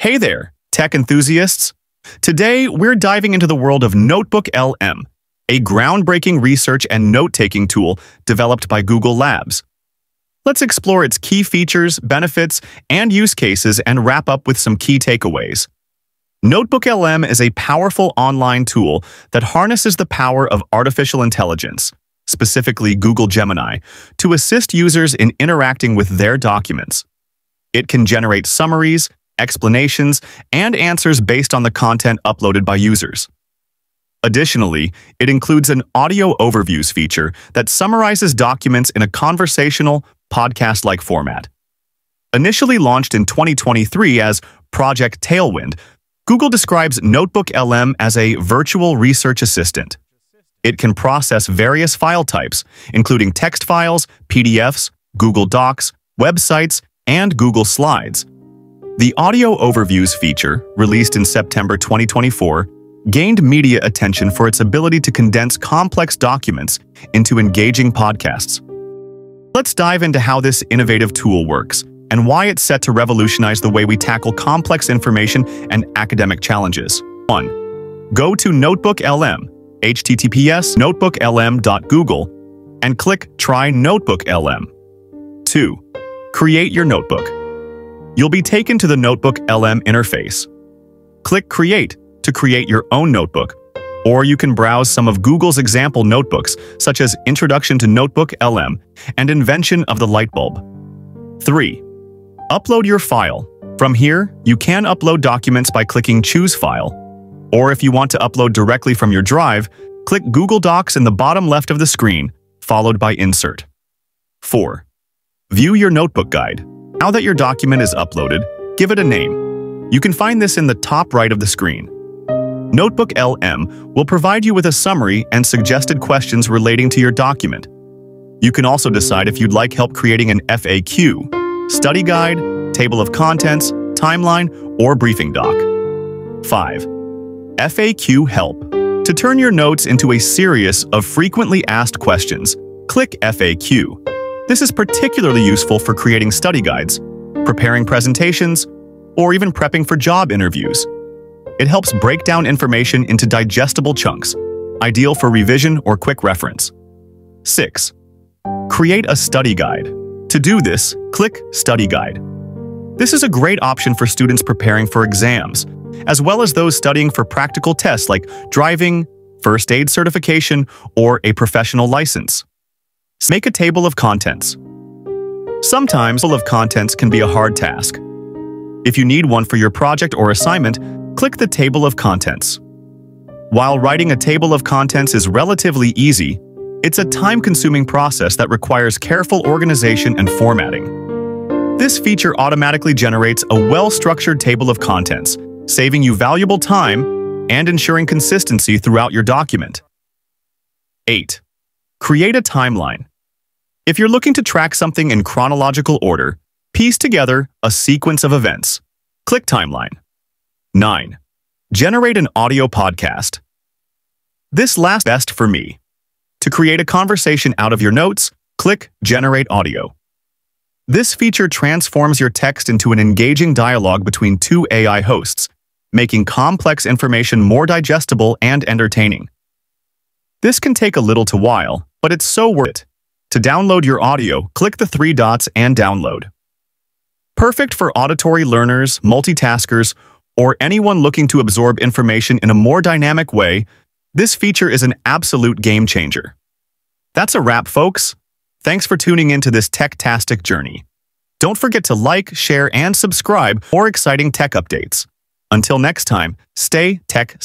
Hey there, tech enthusiasts! Today, we're diving into the world of Notebook LM, a groundbreaking research and note-taking tool developed by Google Labs. Let's explore its key features, benefits, and use cases and wrap up with some key takeaways. Notebook LM is a powerful online tool that harnesses the power of artificial intelligence, specifically Google Gemini, to assist users in interacting with their documents. It can generate summaries, explanations, and answers based on the content uploaded by users. Additionally, it includes an audio overviews feature that summarizes documents in a conversational, podcast-like format. Initially launched in 2023 as Project Tailwind, Google describes Notebook LM as a virtual research assistant. It can process various file types, including text files, PDFs, Google Docs, websites, and Google Slides, the Audio Overviews feature, released in September 2024, gained media attention for its ability to condense complex documents into engaging podcasts. Let's dive into how this innovative tool works and why it's set to revolutionize the way we tackle complex information and academic challenges. 1. Go to Notebook LM, https notebooklm.google, and click Try Notebook LM. 2. Create your notebook. You'll be taken to the Notebook LM interface. Click Create to create your own notebook, or you can browse some of Google's example notebooks, such as Introduction to Notebook LM and Invention of the Light Bulb. 3. Upload your file. From here, you can upload documents by clicking Choose File. Or if you want to upload directly from your drive, click Google Docs in the bottom left of the screen, followed by Insert. 4. View your notebook guide. Now that your document is uploaded, give it a name. You can find this in the top right of the screen. Notebook LM will provide you with a summary and suggested questions relating to your document. You can also decide if you'd like help creating an FAQ, study guide, table of contents, timeline, or briefing doc. 5. FAQ Help To turn your notes into a series of frequently asked questions, click FAQ. This is particularly useful for creating study guides, preparing presentations, or even prepping for job interviews. It helps break down information into digestible chunks, ideal for revision or quick reference. 6. Create a study guide. To do this, click Study Guide. This is a great option for students preparing for exams, as well as those studying for practical tests like driving, first aid certification, or a professional license. Make a table of contents. Sometimes a table of contents can be a hard task. If you need one for your project or assignment, click the table of contents. While writing a table of contents is relatively easy, it's a time-consuming process that requires careful organization and formatting. This feature automatically generates a well-structured table of contents, saving you valuable time and ensuring consistency throughout your document. 8. Create a timeline. If you're looking to track something in chronological order, piece together a sequence of events. Click Timeline. 9. Generate an audio podcast. This last best for me. To create a conversation out of your notes, click Generate Audio. This feature transforms your text into an engaging dialogue between two AI hosts, making complex information more digestible and entertaining. This can take a little to while, but it's so worth it. To download your audio, click the three dots and download. Perfect for auditory learners, multitaskers, or anyone looking to absorb information in a more dynamic way, this feature is an absolute game changer. That's a wrap, folks. Thanks for tuning into this tech-tastic journey. Don't forget to like, share, and subscribe for exciting tech updates. Until next time, stay tech-savvy.